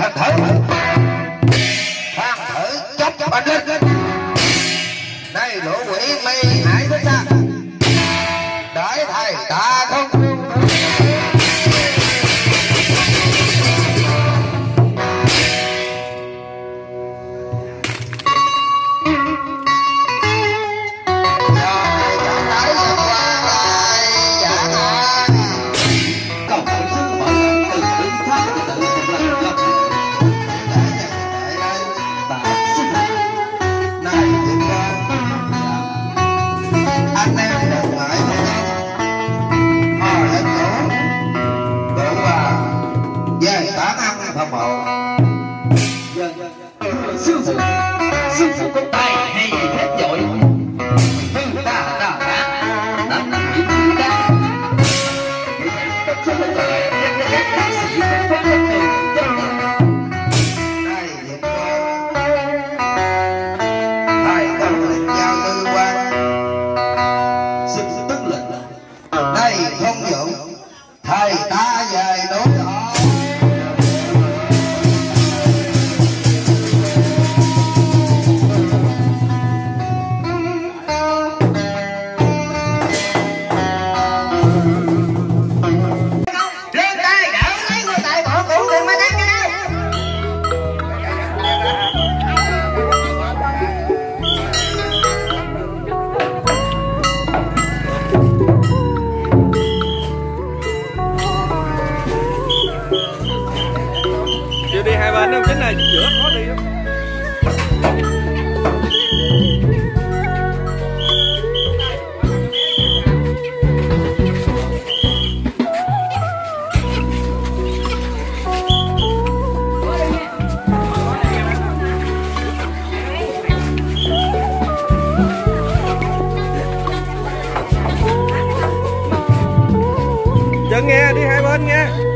thật thử. Thang thử chốc anh linh nay lỗ quỷ mi hãy nghe đi hai bên nghe.